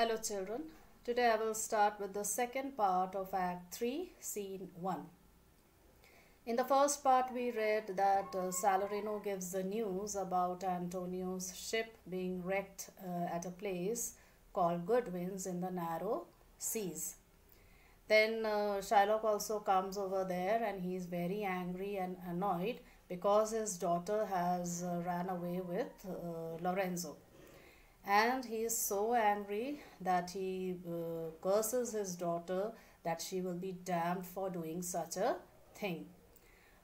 Hello children. Today I will start with the second part of Act 3, Scene 1. In the first part we read that uh, Salarino gives the news about Antonio's ship being wrecked uh, at a place called Goodwin's in the narrow seas. Then uh, Shylock also comes over there and he is very angry and annoyed because his daughter has uh, ran away with uh, Lorenzo and he is so angry that he uh, curses his daughter that she will be damned for doing such a thing.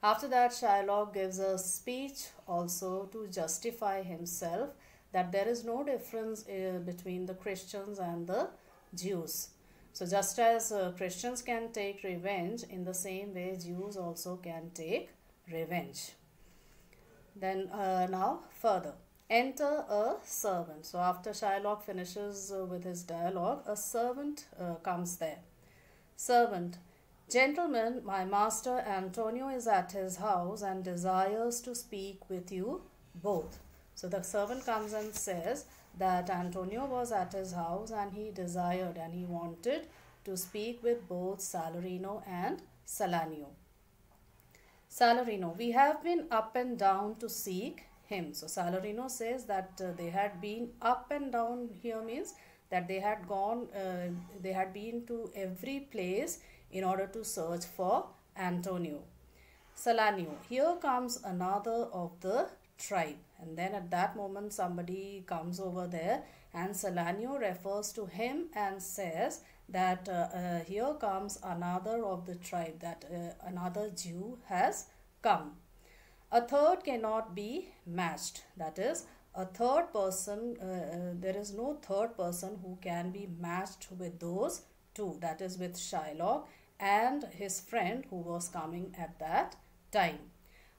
After that, Shylock gives a speech also to justify himself that there is no difference uh, between the Christians and the Jews. So, just as uh, Christians can take revenge, in the same way, Jews also can take revenge. Then, uh, now further. Enter a servant. So after Shylock finishes uh, with his dialogue, a servant uh, comes there. Servant, gentlemen, my master Antonio is at his house and desires to speak with you both. So the servant comes and says that Antonio was at his house and he desired and he wanted to speak with both Salarino and Salanio. Salarino, we have been up and down to seek him. So Salarino says that uh, they had been up and down here means that they had gone, uh, they had been to every place in order to search for Antonio. Salanio, here comes another of the tribe and then at that moment somebody comes over there and Salanio refers to him and says that uh, uh, here comes another of the tribe that uh, another Jew has come. A third cannot be matched. That is, a third person, uh, uh, there is no third person who can be matched with those two. That is with Shylock and his friend who was coming at that time.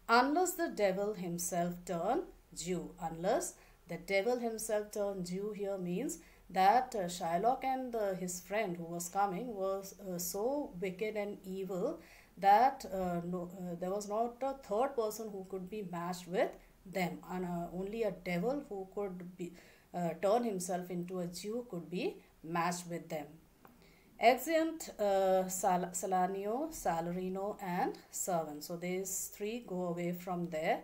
Unless the devil himself turn Jew. Unless the devil himself turn Jew here means that uh, Shylock and uh, his friend who was coming was uh, so wicked and evil that uh, no, uh, there was not a third person who could be matched with them and uh, only a devil who could be uh, turn himself into a Jew could be matched with them. Exeunt uh, Sal Salanio, Salarino and servant. So these three go away from there.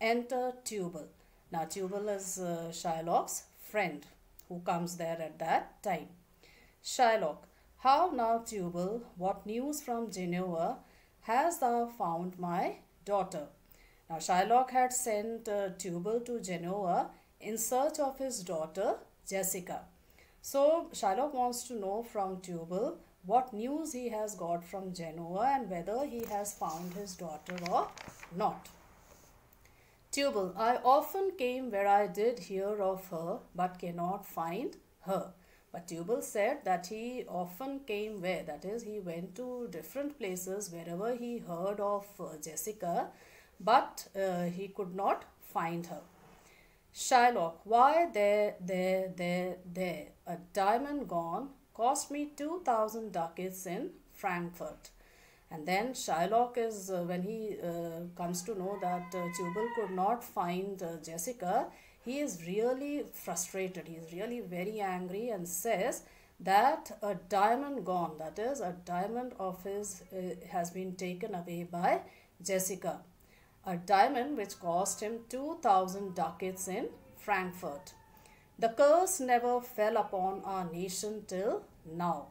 Enter Tubal. Now Tubal is uh, Shylock's friend who comes there at that time. Shylock. How now Tubal, what news from Genoa Hast thou found my daughter? Now Shylock had sent uh, Tubal to Genoa in search of his daughter Jessica. So Shylock wants to know from Tubal what news he has got from Genoa and whether he has found his daughter or not. Tubal, I often came where I did hear of her but cannot find her. But Tubal said that he often came where, that is, he went to different places wherever he heard of uh, Jessica, but uh, he could not find her. Shylock, why there, there, there, there? A diamond gone cost me 2000 ducats in Frankfurt. And then Shylock is, uh, when he uh, comes to know that uh, Tubal could not find uh, Jessica, he is really frustrated. He is really very angry and says that a diamond gone, that is, a diamond of his uh, has been taken away by Jessica. A diamond which cost him 2000 ducats in Frankfurt. The curse never fell upon our nation till now.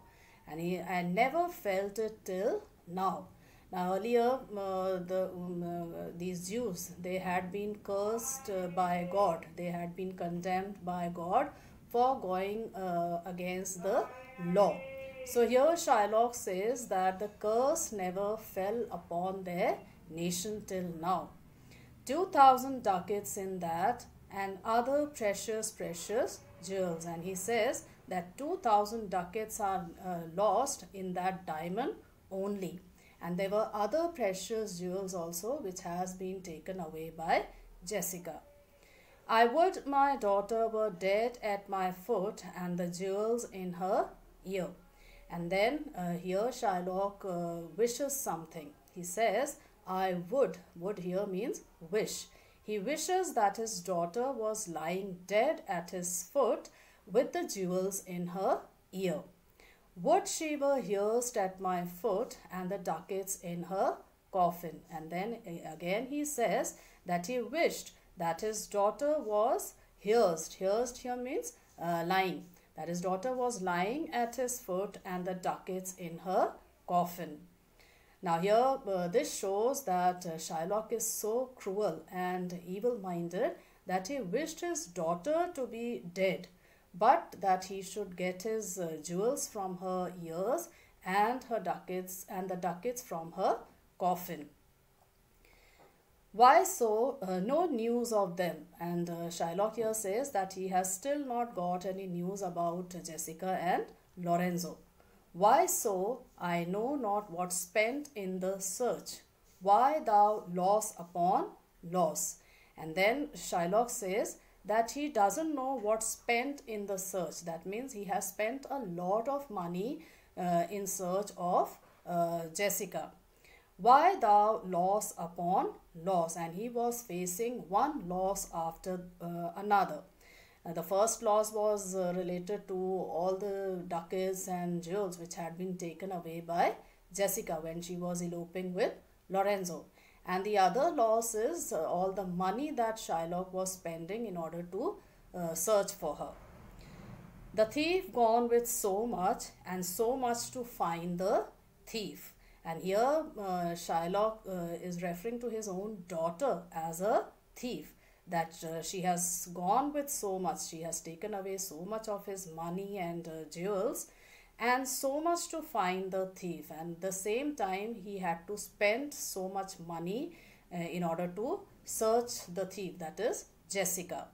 And he I never felt it till now. Now earlier, uh, the, um, uh, these Jews, they had been cursed uh, by God. They had been condemned by God for going against the law. So here Shylock says that the curse never fell upon their nation till now. 2000 ducats in that and other precious, precious jewels. And he says that 2000 ducats are uh, lost in that diamond only and there were other precious jewels also which has been taken away by Jessica. I would my daughter were dead at my foot and the jewels in her ear. And then uh, here Shylock uh, wishes something. He says, I would. Would here means wish. He wishes that his daughter was lying dead at his foot with the jewels in her ear. Would she were hearsed at my foot and the ducats in her coffin. And then again he says that he wished that his daughter was hearsed. Hearsed here means uh, lying. That his daughter was lying at his foot and the ducats in her coffin. Now here uh, this shows that uh, Shylock is so cruel and evil-minded that he wished his daughter to be dead but that he should get his uh, jewels from her ears and her ducats and the ducats from her coffin. Why so? Uh, no news of them. And uh, Shylock here says that he has still not got any news about Jessica and Lorenzo. Why so? I know not what spent in the search. Why thou loss upon loss? And then Shylock says that he doesn't know what spent in the search. That means he has spent a lot of money uh, in search of uh, Jessica. Why thou loss upon loss? And he was facing one loss after uh, another. The first loss was uh, related to all the ducats and jewels which had been taken away by Jessica when she was eloping with Lorenzo. And the other loss is uh, all the money that Shylock was spending in order to uh, search for her. The thief gone with so much and so much to find the thief. And here uh, Shylock uh, is referring to his own daughter as a thief. That uh, she has gone with so much. She has taken away so much of his money and uh, jewels and so much to find the thief and the same time he had to spend so much money uh, in order to search the thief that is Jessica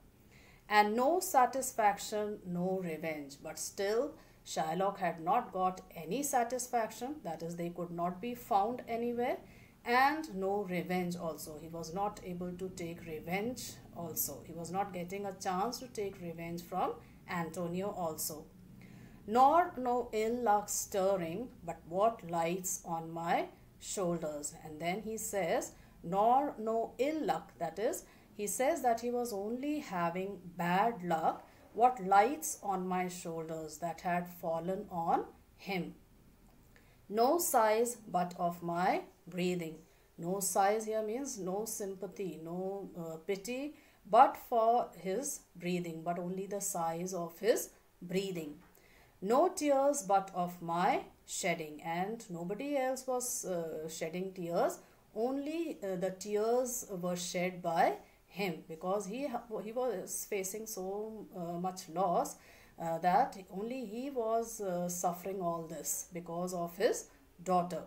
and no satisfaction no revenge but still Shylock had not got any satisfaction, that is, they could not be found anywhere, and no revenge also. He was not able to take revenge also. He was not getting a chance to take revenge from Antonio also. Nor no ill luck stirring, but what lights on my shoulders. And then he says, nor no ill luck, that is, he says that he was only having bad luck what lights on my shoulders that had fallen on him. No sighs but of my breathing. No sighs here means no sympathy, no uh, pity, but for his breathing, but only the sighs of his breathing. No tears but of my shedding, and nobody else was uh, shedding tears, only uh, the tears were shed by him because he he was facing so uh, much loss uh, that only he was uh, suffering all this because of his daughter.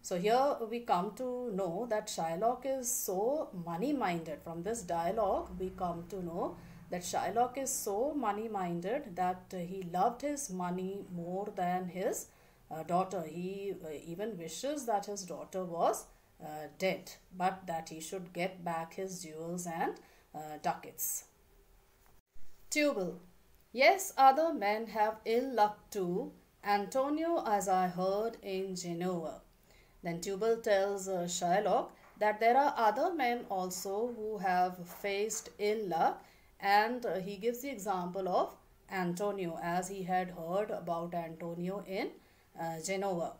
So here we come to know that Shylock is so money-minded. From this dialogue, we come to know that Shylock is so money-minded that he loved his money more than his uh, daughter. He uh, even wishes that his daughter was uh, dead, but that he should get back his jewels and uh, ducats. Tubal. Yes, other men have ill luck too. Antonio, as I heard in Genoa. Then Tubal tells uh, Shylock that there are other men also who have faced ill luck and uh, he gives the example of Antonio as he had heard about Antonio in uh, Genoa.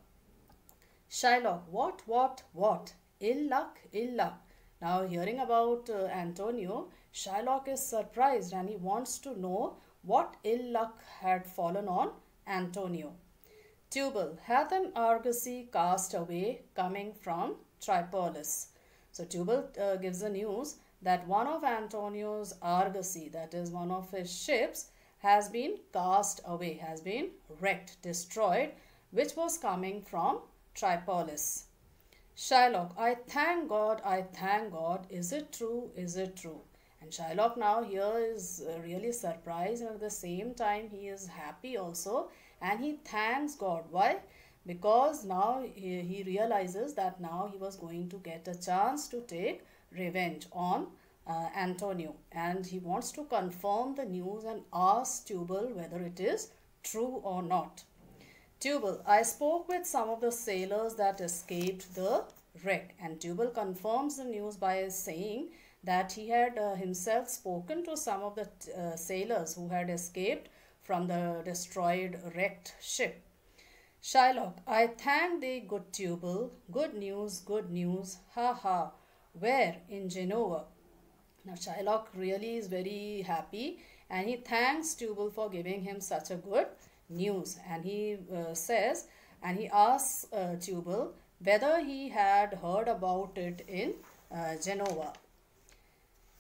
Shylock, what, what, what? Ill luck, ill luck. Now, hearing about uh, Antonio, Shylock is surprised and he wants to know what ill luck had fallen on Antonio. Tubal, hath an argosy cast away coming from Tripolis. So, Tubal uh, gives the news that one of Antonio's argosy, that is one of his ships, has been cast away, has been wrecked, destroyed, which was coming from Tripolis. Shylock, I thank God, I thank God. Is it true? Is it true? And Shylock now here is uh, really surprised and at the same time he is happy also and he thanks God. Why? Because now he, he realizes that now he was going to get a chance to take revenge on uh, Antonio and he wants to confirm the news and ask Tubal whether it is true or not. Tubal, I spoke with some of the sailors that escaped the wreck and Tubal confirms the news by saying that he had uh, himself spoken to some of the uh, sailors who had escaped from the destroyed wrecked ship. Shylock, I thank thee, good Tubal. Good news, good news. Ha ha. Where? In Genoa. Now Shylock really is very happy and he thanks Tubal for giving him such a good news. And he uh, says, and he asks uh, Tubal whether he had heard about it in uh, Genoa.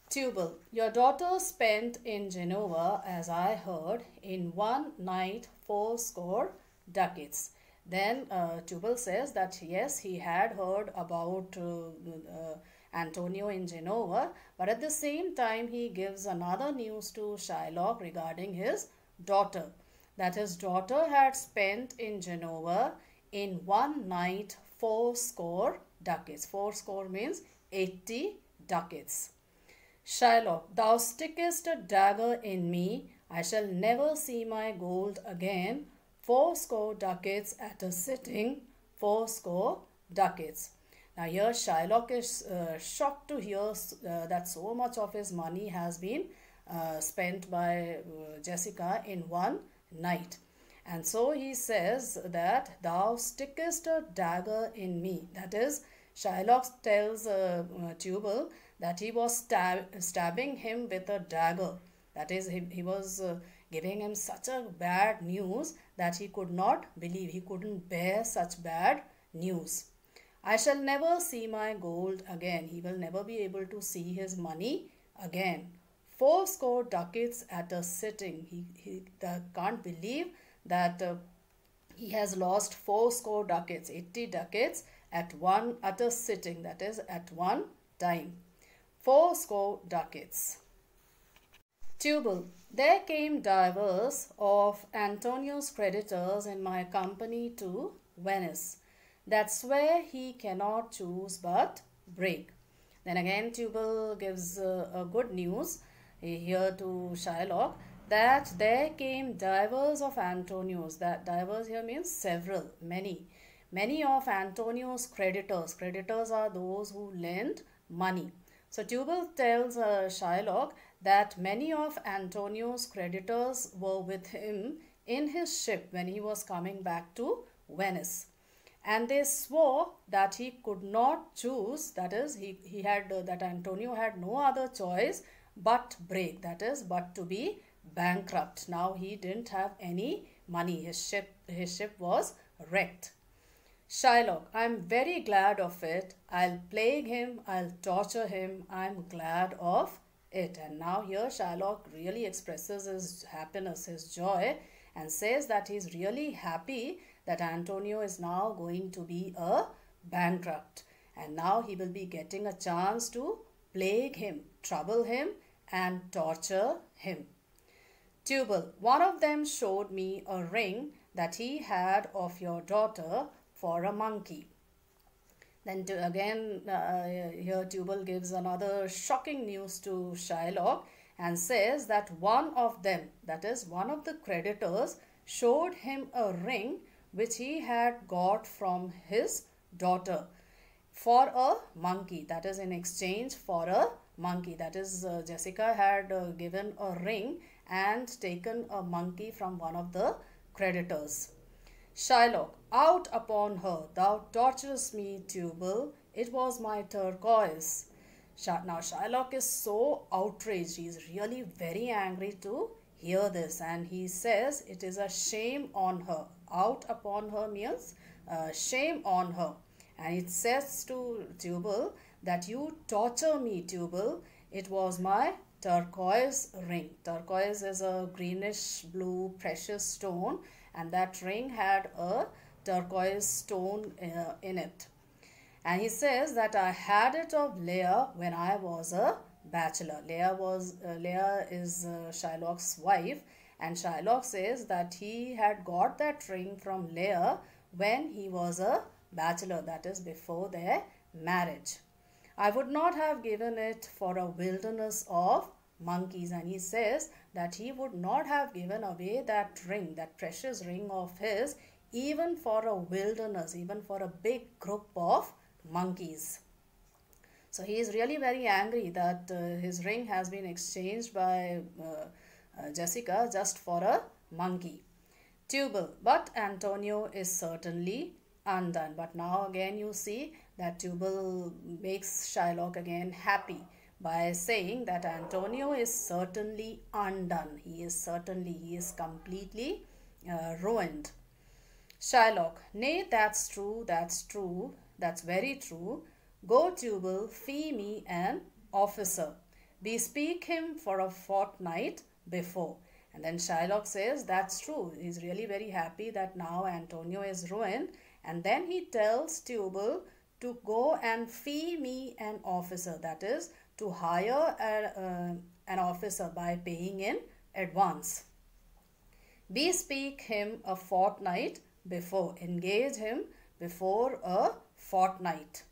Tubal, your daughter spent in Genoa, as I heard, in one night four score ducats. Then uh, Tubal says that yes, he had heard about uh, uh, Antonio in Genoa, but at the same time he gives another news to Shylock regarding his daughter. That his daughter had spent in Genoa in one night four score ducats. Four score means 80 ducats. Shylock, thou stickest a dagger in me. I shall never see my gold again four score ducats at a sitting, four score ducats. Now here Shylock is uh, shocked to hear uh, that so much of his money has been uh, spent by uh, Jessica in one night. And so he says that thou stickest a dagger in me. That is, Shylock tells uh, uh, Tubal that he was stab stabbing him with a dagger. That is, he, he was giving him such a bad news that he could not believe. He couldn't bear such bad news. I shall never see my gold again. He will never be able to see his money again. Four score ducats at a sitting. He, he can't believe that uh, he has lost four score ducats, 80 ducats at one at a sitting, that is at one time. Four score ducats. Tubal, there came divers of Antonio's creditors in my company to Venice, that where he cannot choose but break. Then again Tubal gives uh, a good news here to Shylock that there came divers of Antonio's. That divers here means several, many. Many of Antonio's creditors. Creditors are those who lend money. So Tubal tells uh, Shylock that many of Antonio's creditors were with him in his ship when he was coming back to Venice. And they swore that he could not choose, that is, he, he had, uh, that Antonio had no other choice but break, that is, but to be bankrupt. Now he didn't have any money. His ship, his ship was wrecked. Shylock, I'm very glad of it. I'll plague him, I'll torture him. I'm glad of it. And now here Shylock really expresses his happiness, his joy and says that he's really happy that Antonio is now going to be a bankrupt. And now he will be getting a chance to plague him, trouble him and torture him. Tubal, one of them showed me a ring that he had of your daughter for a monkey. Then to, again, uh, here Tubal gives another shocking news to Shylock and says that one of them, that is one of the creditors, showed him a ring which he had got from his daughter for a monkey. That is in exchange for a monkey. That is uh, Jessica had uh, given a ring and taken a monkey from one of the creditors. Shylock, out upon her, thou torturest me, Tubal. It was my turquoise. Now Shylock is so outraged. He is really very angry to hear this and he says it is a shame on her. Out upon her means uh, shame on her. And it says to Tubal that you torture me, Tubal. It was my turquoise ring. Turquoise is a greenish blue precious stone and that ring had a turquoise stone uh, in it. And he says that I had it of Leah when I was a bachelor. Leah was uh, Leah is uh, Shylock's wife and Shylock says that he had got that ring from Leah when he was a bachelor that is before their marriage. I would not have given it for a wilderness of monkeys and he says that he would not have given away that ring, that precious ring of his even for a wilderness, even for a big group of monkeys. So he is really very angry that uh, his ring has been exchanged by uh, Jessica just for a monkey. Tubal, but Antonio is certainly undone. But now again you see that Tubal makes Shylock again happy by saying that Antonio is certainly undone. He is certainly, he is completely uh, ruined. Shylock, nay, that's true, that's true, that's very true. Go, Tubal, fee me an officer. Bespeak him for a fortnight before. And then Shylock says, that's true. He's really very happy that now Antonio is ruined. And then he tells Tubal to go and fee me an officer. That is, to hire a, uh, an officer by paying in advance. Bespeak him a fortnight before. Engage him before a fortnight.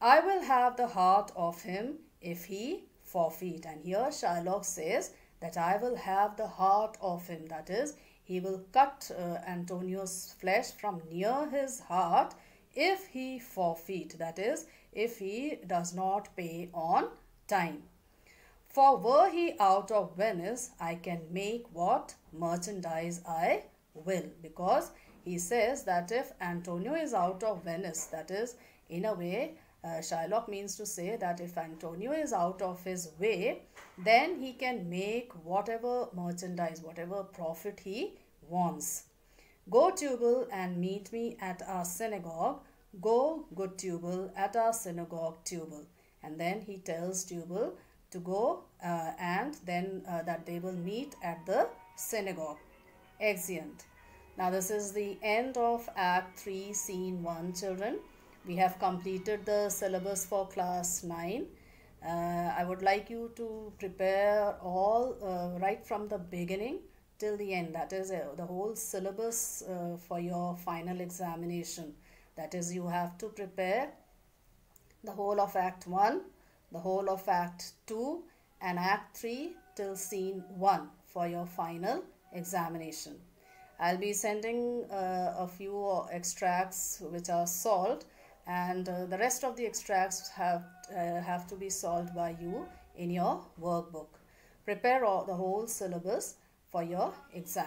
I will have the heart of him if he forfeit. And here Shylock says that I will have the heart of him. That is, he will cut uh, Antonio's flesh from near his heart if he forfeit. That is, if he does not pay on time. For were he out of Venice, I can make what merchandise I will. Because he says that if Antonio is out of Venice, that is, in a way, uh, Shylock means to say that if Antonio is out of his way, then he can make whatever merchandise, whatever profit he wants. Go Tubal and meet me at our synagogue. Go, good Tubal, at our synagogue Tubal. And then he tells Tubal to go uh, and then uh, that they will meet at the synagogue. Exeunt. Now this is the end of Act 3, Scene 1, children we have completed the syllabus for class 9 uh, I would like you to prepare all uh, right from the beginning till the end. That is uh, the whole syllabus uh, for your final examination. That is you have to prepare the whole of act 1 the whole of act 2 and act 3 till scene 1 for your final examination. I'll be sending uh, a few extracts which are solved and uh, the rest of the extracts have uh, have to be solved by you in your workbook. Prepare all, the whole syllabus for your exam